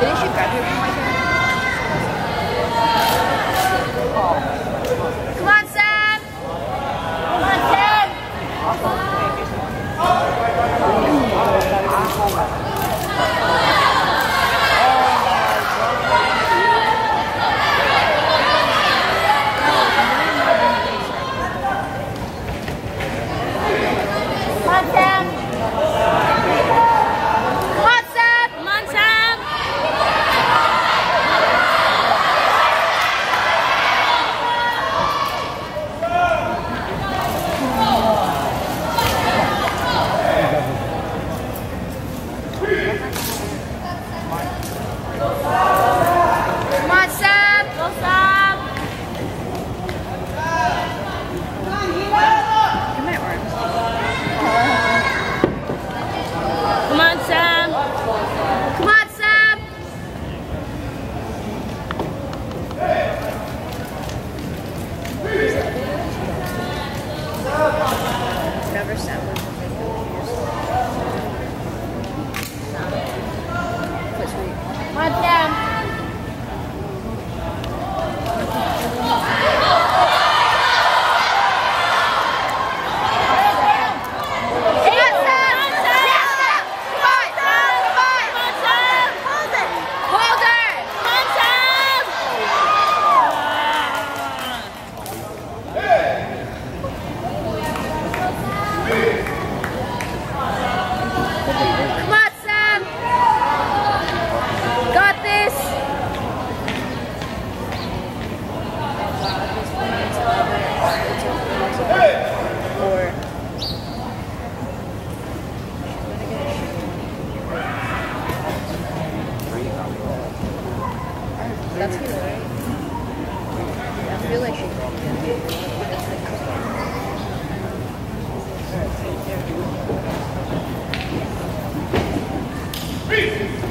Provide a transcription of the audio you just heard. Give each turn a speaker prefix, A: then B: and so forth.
A: Didn't you graduate from like feel like on, Sam!